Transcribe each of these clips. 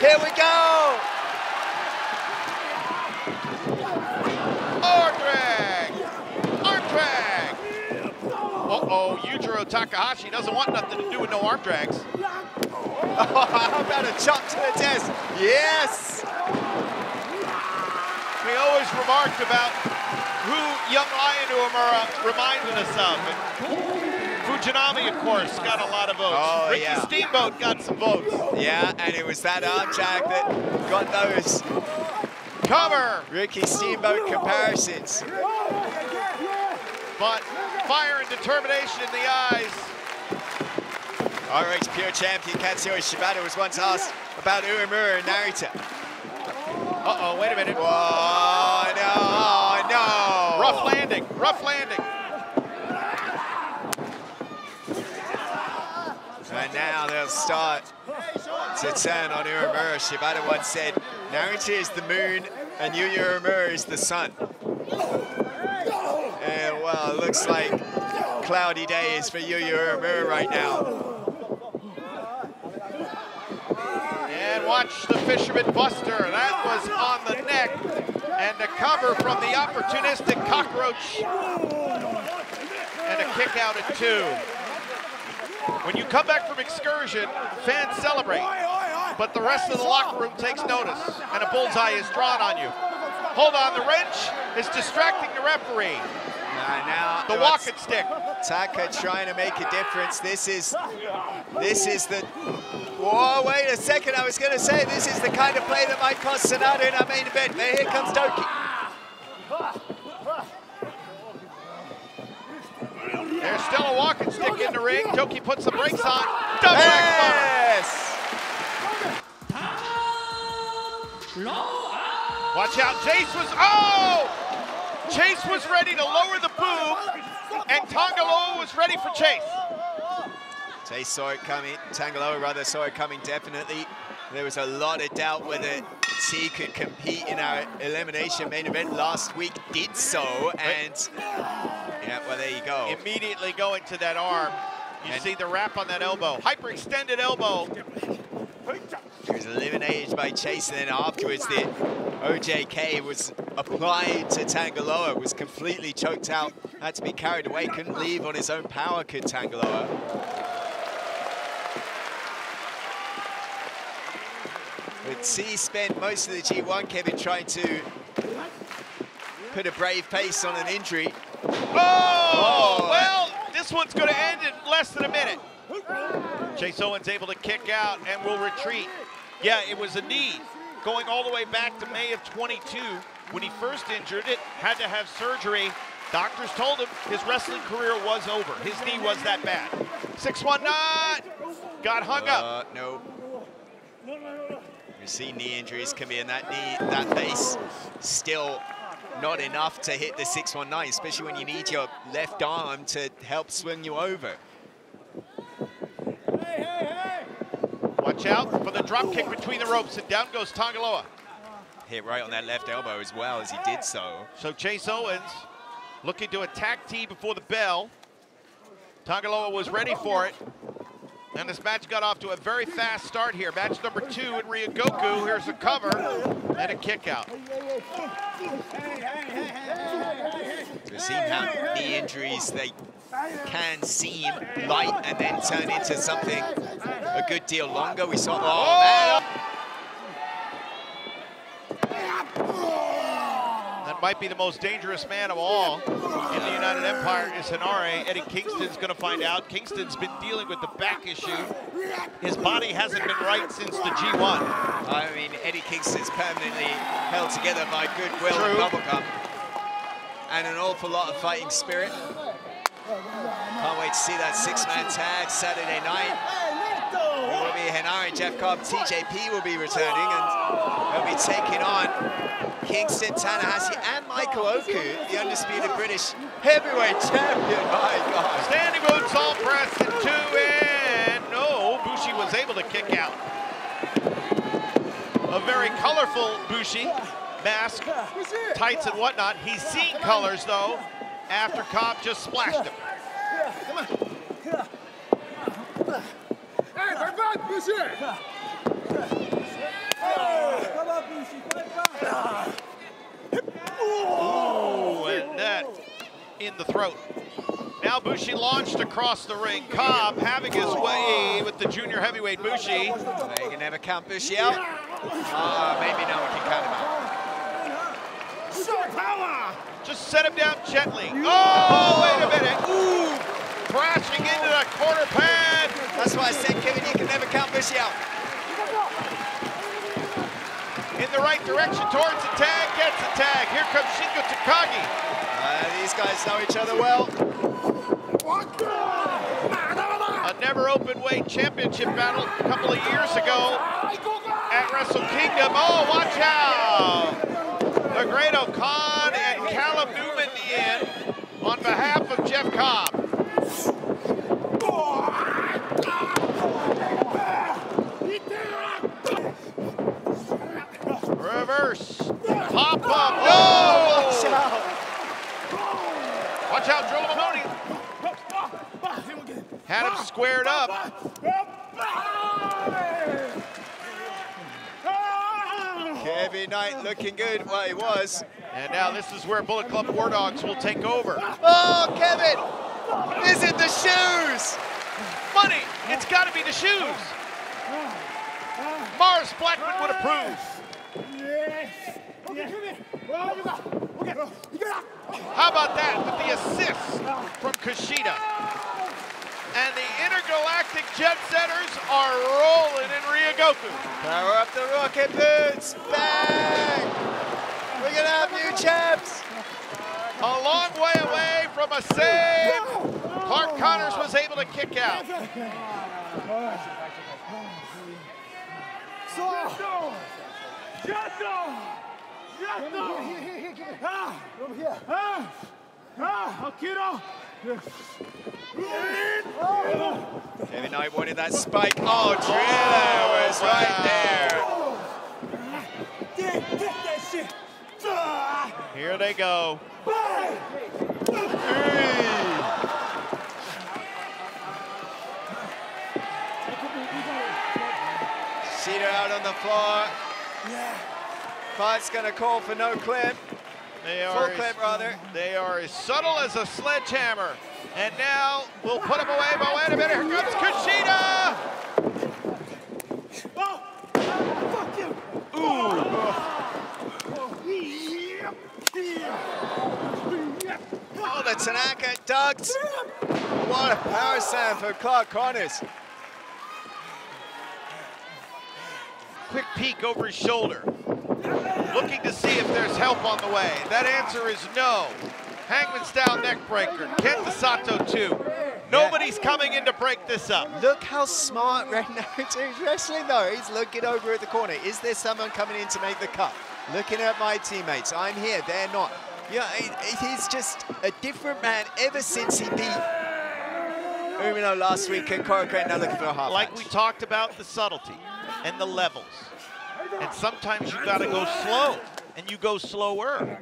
Here we go. Arm drag. Arm drag. Uh-oh, Yujiro Takahashi doesn't want nothing to do with no arm drags. How about a chop to the desk? Yes. We always remarked about who young Lion Uemura reminded us of. Fujinami, of course, got a lot of votes. Oh, Ricky yeah. Steamboat got some votes. Yeah, and it was that arm that got those Cover, Ricky Steamboat comparisons. but fire and determination in the eyes. RX Pure Champion Katsuyori Shibata was once asked about Uemura and Narita. Uh-oh, wait a minute. Oh, no, no. Rough landing, rough landing. And now they'll start to turn on Uemura. Shibata once said, Narita is the moon and Yuya Uemura is the sun. And well, it looks like cloudy days for Yuya Uemura right now. And watch the Fisherman Buster. That was on the neck. And the cover from the opportunistic cockroach. And a kick out at two. When you come back from excursion, fans celebrate. But the rest of the locker room takes notice. And a bullseye is drawn on you. Hold on, the wrench is distracting the referee. Now The walking stick. Taka trying to make a difference. This is, this is the, whoa, wait a second. I was going to say this is the kind of play that might cost Sanada in our main event. But here comes DOUKI. There's still a walking stick in the ring. DOUKI puts the brakes on. Double. Yes! Watch out, Chase was, oh! Chase was ready to lower the boom, and Tanga Loa was ready for Chase. Chase saw it coming, Tanga Loa rather saw it coming definitely. There was a lot of doubt whether T could compete in our elimination main event last week, did so, and yeah, well, there you go. Immediately going to that arm. You And- see the wrap on that elbow. Hyperextended elbow. He was eliminated by Chase, and then afterwards the OJK was applied to Tanga Loa, was completely choked out, had to be carried away, couldn't leave on his own power, could Tanga Loa. But T spent most of the G1, Kevin, trying to put a brave pace on an injury. Oh, Oh. well, this one's going to end in less than a minute. Chase Owens able to kick out and will retreat. Yeah, it was a knee going all the way back to May of 22 when he first injured it, had to have surgery. Doctors told him his wrestling career was over. His knee was that bad. Six-one knot got hung up. Uh, no. You see knee injuries come in. That knee, that base, still not enough to hit the 619, especially when you need your left arm to help swing you over. Watch out for the drop kick between the ropes, and down goes Tanga Loa. Hit right on that left elbow as well as he did so. So Chase Owens looking to attack T before the bell. Tanga Loa was ready for it. And this match got off to a very fast start here. Match number two in Ryogoku. Here's a cover and a kick out. We've seen how knee injuries, they can seem light and then turn into something a good deal longer. We saw, oh, man. Might be the most dangerous man of all in the United Empire is Henare. Eddie Kingston's going to find out. Kingston's been dealing with the back issue. His body hasn't been right since the G1. I mean, Eddie Kingston's permanently held together by goodwill and True. bubblegum. And an awful lot of fighting spirit. Can't wait to see that six-man tag Saturday night. It will be Henare, Jeff Cobb, TJP will be returning, and they'll be taking on Kingston, Tanahashi, and Michael Oku, the undisputed British heavyweight champion. My God. Standing moonsault press and two, and no, Bushi was able to kick out. A very colorful Bushi, mask, tights and whatnot. He's seen colors though, after Cobb just splashed him. Oh, and that in the throat. Now Bushi launched across the ring. Cobb having his way with the junior heavyweight Bushi. You can never count Bushi out. Uh, maybe now we can count him out. Star power! Just set him down gently. Oh, wait a minute. Ooh, crashing into the corner pad. That's why I said, Kevin, you can never count Bushi out. In the right direction towards the tag, gets the tag. Here comes Shingo Takagi. Uh, these guys know each other well. A never open weight championship battle a couple of years ago at Wrestle Kingdom. Oh, watch out! The Great Khan and Callum Newman in on behalf of Jeff Cobb. Reverse. Pop up. No! Watch out. Watch out. Had him squared up. Kevin Knight looking good. Well, he was. And now this is where Bullet Club War Dogs will take over. Oh, Kevin! Is it the shoes? Money! It's got to be the shoes. Mars Blackmon would approve. How about that with the assist from Kushida? And the intergalactic jet setters are rolling in Ryogoku. Power up the rocket boots. Bang! We're gonna have new champs. A long way away from a save. Clark Connors was able to kick out. Kevin Knight wanted that spike. Oh, Drilla was right there. Here they go. Cedar out on the floor. Fight's gonna call for no clip. They are Full clip, rather. They are as subtle as a sledgehammer. And now we'll put him away, but wait a minute, here comes Kushida! Oh, oh the Tanaka ducked. What a power slam for Clark Connors. Quick peek over his shoulder. Looking to see if there's help on the way. That answer is no. Hangman style neck breaker. Kenta Sato too. Nobody's coming in to break this up. Look how smart is wrestling though. He's looking over at the corner. Is there someone coming in to make the cut? Looking at my teammates. I'm here, they're not. Yeah, is just a different man ever since he beat Umino last week and Korakuen now looking for a half Like match. we talked about the subtlety and the levels. And sometimes you gotta go slow, and you go slower.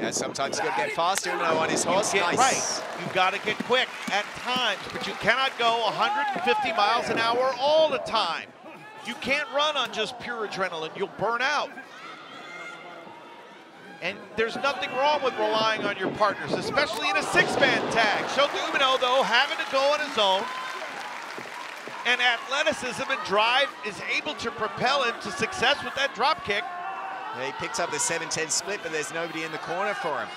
Yeah, sometimes you got to get faster Umino on his horse. Get nice. right. You gotta get quick at times, but you cannot go 150 miles an hour all the time. You can't run on just pure adrenaline. You'll burn out. And there's nothing wrong with relying on your partners, especially in a six-man tag. Shota Umino, though, having to go on his own, and athleticism and drive is able to propel him to success with that drop kick. Yeah, he picks up the 7-10 split, but there's nobody in the corner for him.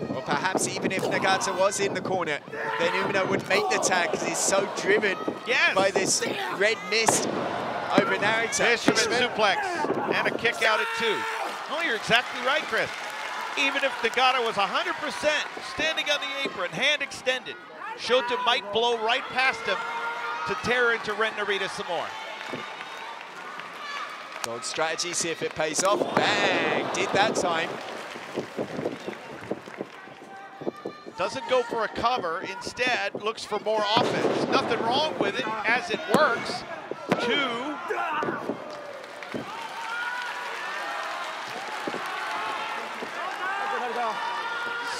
Well, perhaps even if Nagata was in the corner, then Umino would make the tag because he's so driven Yes. by this red mist over Narita. Fisherman suplex and a kick out at two. Oh, you're exactly right, Chris. Even if Nagata was 100% standing on the apron, hand extended, Shota might blow right past him to tear into Ren Narita some more. Dog strategy, see if it pays off. Bang! Did that time. Doesn't go for a cover, instead looks for more offense. Nothing wrong with it as it works. Two.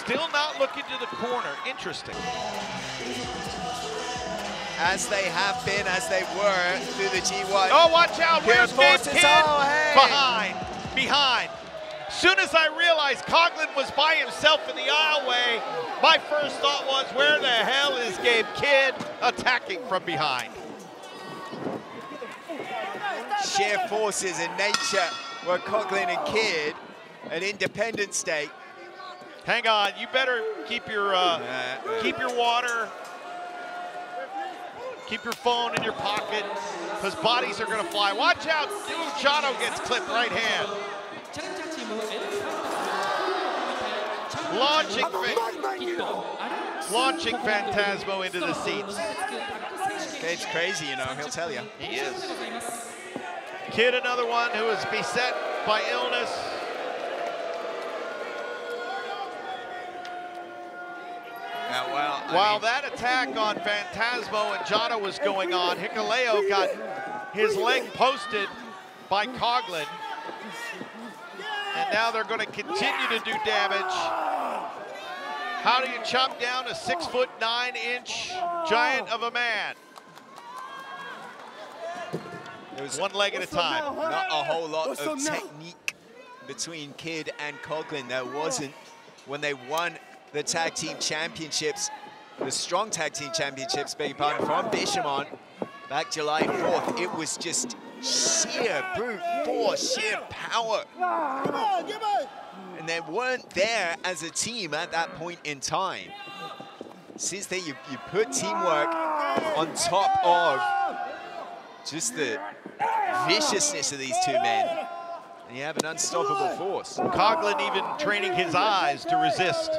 Still not looking to the corner. Interesting. As they have been, as they were through the G1. Oh, watch out. Here Where's Gabe forces- oh, hey. Behind. Behind. Soon as I realized Coughlin was by himself in the aisleway, my first thought was, where the hell is Gabe Kidd attacking from behind? sheer forces in nature were Coughlin and Kidd, an independent state. Hang on, you better keep your uh, keep your water, keep your phone in your pocket, because bodies are gonna fly. Watch out, Chano gets clipped right hand. Launching, fa- launching Phantasmo into the seats. It's crazy, you know, he'll tell you. He is. Kidd, another one who is beset by illness. Yeah, well, I While mean, that attack on Phantasmo and Jada was going on, Hikuleo got his leg posted by Coughlin. And now they're going to continue to do damage. How do you chop down a six foot nine inch giant of a man? there was One leg at a time. not a whole lot of technique between Kidd and Coughlin. There wasn't when they won the tag team championships, the strong tag team championships, beg your pardon, from Bishamon back July 4th. It was just sheer brute force, sheer power. And they weren't there as a team at that point in time. Since then, you, you put teamwork on top of just the viciousness of these two men, and you have an unstoppable force. Coughlin even training his eyes to resist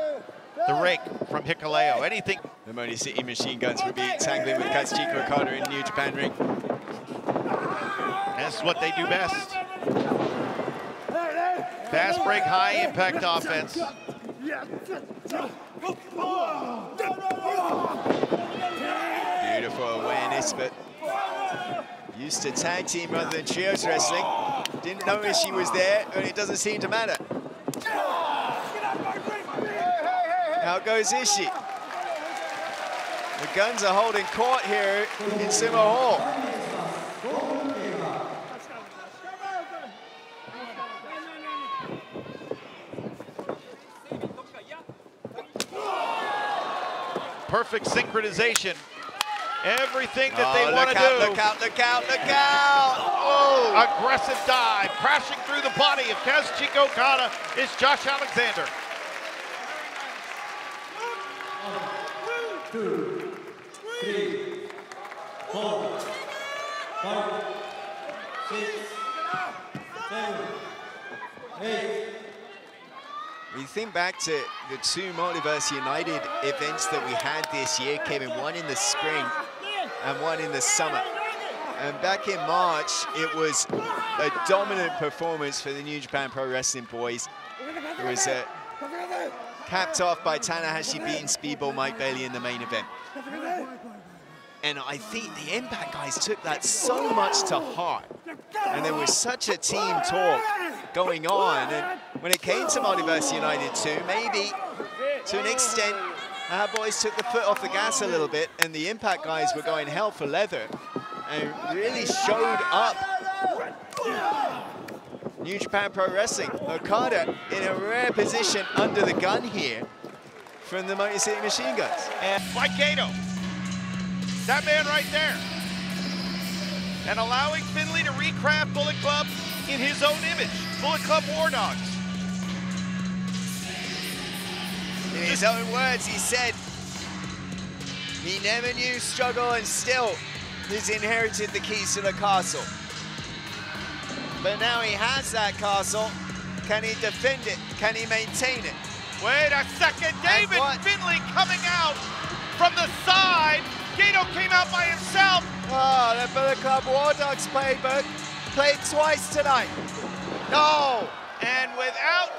the rake from Hikuleo. Anything The Motor City Machine Guns will be tangling with Kazuchika Okada in New Japan Ring. That's what they do best. Fast break, high impact offense. Beautiful awareness, but used to tag team rather than trios wrestling. Didn't notice she was there, and it doesn't seem to matter. How goes Ishii? The guns are holding court here in Sumo Hall. Perfect synchronization. Everything that Oh, they want look to out, do. look out, look out, look out! Oh! Aggressive dive, crashing through the body of Kazuchika Okada is Josh Alexander. We think back to the two Multiverse United events that we had this year, Kevin, one in the spring and one in the summer. And back in March, it was a dominant performance for the New Japan Pro Wrestling boys. It was uh, capped off by Tanahashi beating Speedball Mike Bailey in the main event. And I think the Impact guys took that so much to heart. And there was such a team talk going on. And when it came to Multiverse United 2, maybe to an extent, our boys took the foot off the gas a little bit, and the Impact guys were going hell for leather and really showed up. New Japan Pro Wrestling, Okada in a rare position under the gun here from the Motor City Machine Guns. And Mike Gato, that man right there. And allowing Finlay to recraft Bullet Club in his own image. Bullet Club War Dogs. In his own words, he said, he never knew struggle and still he's inherited the keys to the castle. But now he has that castle. Can he defend it? Can he maintain it? Wait a second, David? Finlay coming out from the side. Gato came out by himself. Oh, the Bullet Club War Dogs playbook played twice tonight. No! And without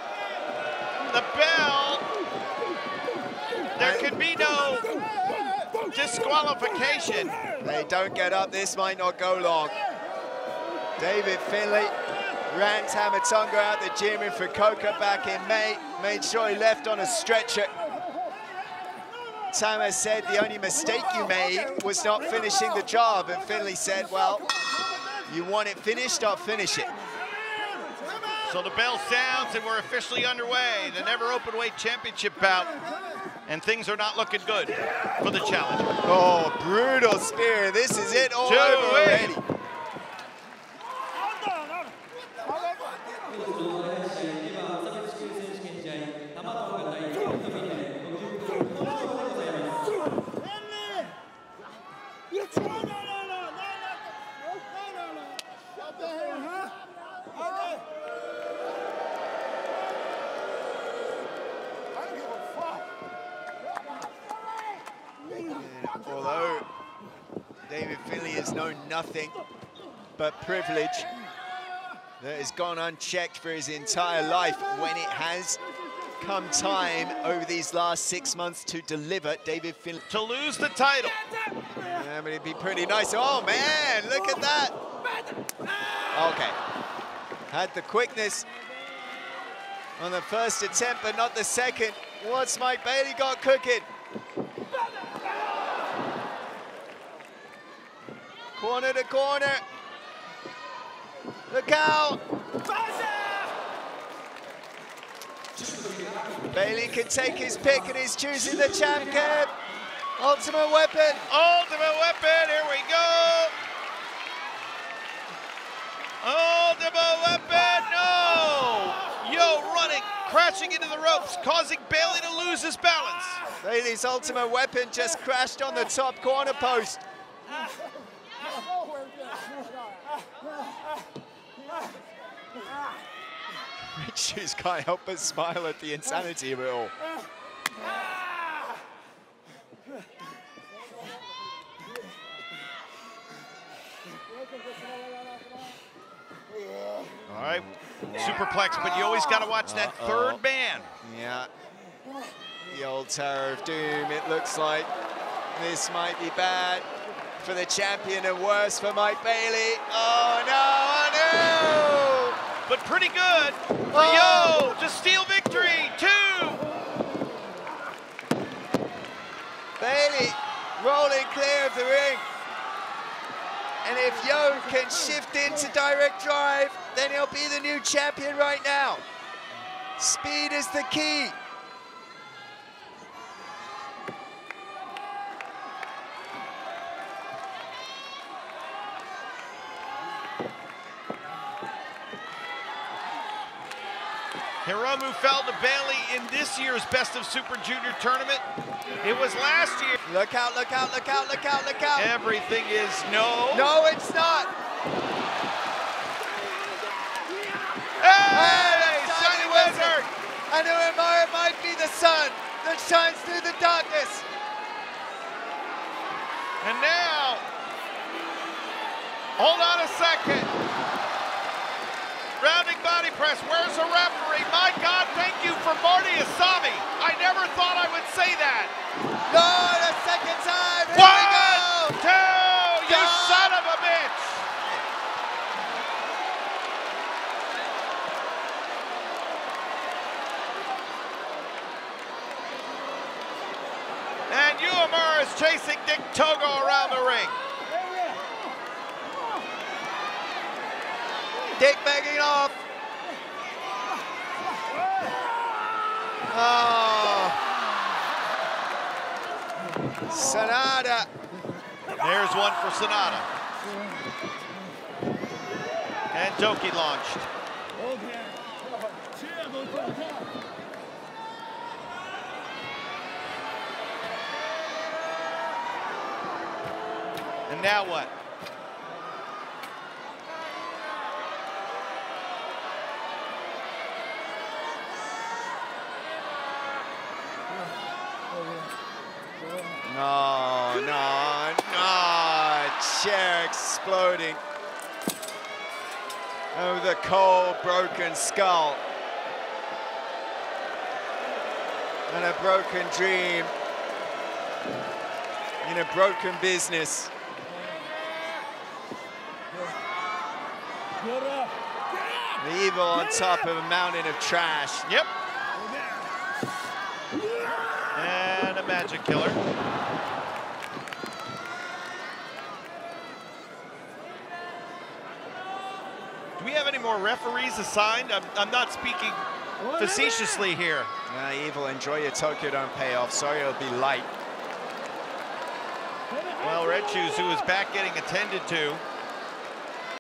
the bell, there can be no disqualification. They don't get up, this might not go long. David Finlay ran Tama Tonga out the gym in Fukuoka back in May. made sure he left on a stretcher. Tama said the only mistake you made was not finishing the job, and Finlay said, well, you want it finished, I'll finish it. So the bell sounds and we're officially underway. The never open weight championship bout. And things are not looking good for the challenger. Oh, brutal spear. This is it all Two, over already. Although David Known nothing but privilege that has gone unchecked for his entire life when it has come time over these last six months to deliver David Finlay. To lose the title. Yeah, but it'd be pretty nice. Oh man, look at that. Okay. Had the quickness on the first attempt, but not the second. What's Mike Bailey got cooking? Corner to corner. Look out. Bailey can take his pick and he's choosing the champ cab. Ultimate weapon. Ultimate weapon, here we go. Ultimate weapon, no. YOH, running, crashing into the ropes, causing Bailey to lose his balance. Bailey's ultimate weapon just crashed on the top corner post. Shoes can't help but smile at the insanity of it all. All right, superplex, but you always got to watch that Uh-oh. third man. Yeah. The old Tower of Doom. It looks like this might be bad for the champion and worse for Mike Bailey. Oh no, oh no! But pretty good for Oh. YOH to steal victory. Two. Bailey rolling clear of the ring. And if YOH can shift into direct drive, then he'll be the new champion right now. Speed is the key. Hiromu fell to Bailey in this year's Best of Super Junior tournament. It was last year. Look out, look out, look out, look out, look out. Everything is no. No, it's not. Hey, Shiny Wizard. Wizard. And Uemura might be the sun that shines through the darkness. And now, hold on a second. Rounding body press. Where's the referee? God, thank you for Marty Asami. I never thought I would say that. No, the second time. Here we One, go. two, you God. son of a bitch. And Uemura is chasing Dick Togo around the ring. Dick begging off. Oh. Sanada. There's one for Sanada. And DOUKI launched. And now what? exploding. Oh, the cold, broken skull. And a broken dream in a broken business. The evil on top of a mountain of trash. Yep. And a magic killer. More referees assigned? I'm, I'm not speaking facetiously here. Uh, Evil, enjoy your Tokyo Dome payoff. Sorry it'll be light. Well, Red Shoes, who is back getting attended to,